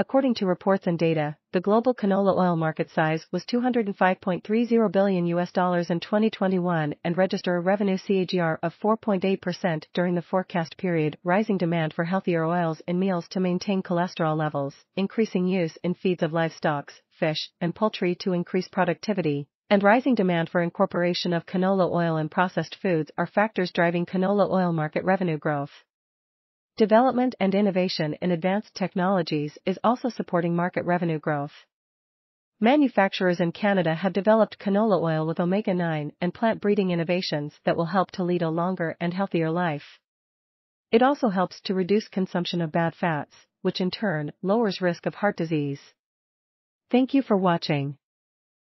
According to reports and data, the global canola oil market size was 205.30 billion US dollars in 2021 and register a revenue CAGR of 4.8% during the forecast period. Rising demand for healthier oils in meals to maintain cholesterol levels, increasing use in feeds of livestock, fish, and poultry to increase productivity, and rising demand for incorporation of canola oil in processed foods are factors driving canola oil market revenue growth. Development and innovation in advanced technologies is also supporting market revenue growth. Manufacturers in Canada have developed canola oil with omega-9 and plant breeding innovations that will help to lead a longer and healthier life. It also helps to reduce consumption of bad fats, which in turn lowers risk of heart disease. Thank you for watching.